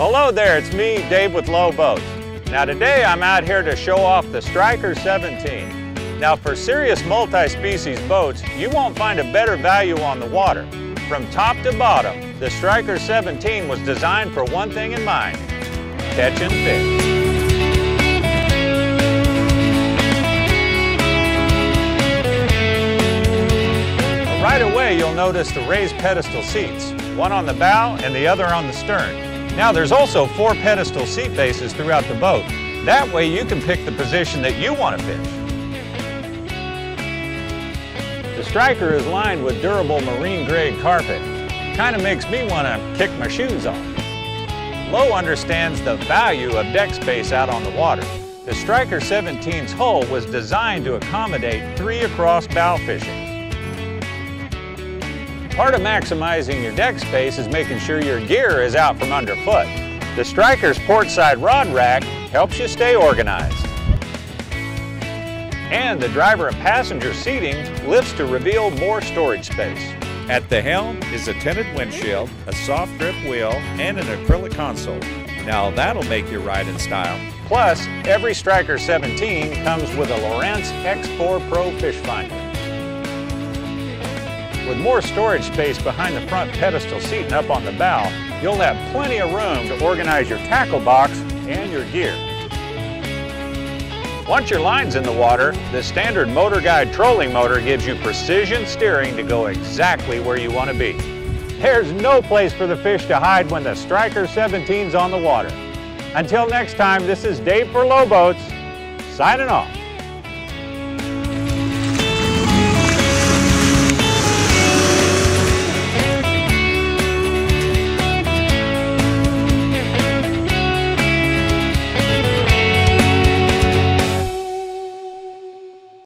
Hello there, it's me, Dave with Lowe Boats. Now today I'm out here to show off the Stryker 17. Now for serious multi-species boats, you won't find a better value on the water. From top to bottom, the Stryker 17 was designed for one thing in mind, catching fish. Right away, you'll notice the raised pedestal seats, one on the bow and the other on the stern. Now there's also four pedestal seat bases throughout the boat. That way you can pick the position that you want to fish. The Stryker is lined with durable marine grade carpet. Kind of makes me want to kick my shoes off. Lowe understands the value of deck space out on the water. The Stryker 17's hull was designed to accommodate three across bow fishing. Part of maximizing your deck space is making sure your gear is out from underfoot. The Stryker's portside rod rack helps you stay organized. And the driver and passenger seating lifts to reveal more storage space. At the helm is a tinted windshield, a soft grip wheel, and an acrylic console. Now that'll make your ride in style. Plus, every Stryker 17 comes with a Lowrance X4 Pro fish finder. With more storage space behind the front pedestal seat and up on the bow, you'll have plenty of room to organize your tackle box and your gear. Once your line's in the water, the standard MotorGuide trolling motor gives you precision steering to go exactly where you want to be. There's no place for the fish to hide when the Stryker 17's on the water. Until next time, this is Dave for Lowe Boats, signing off.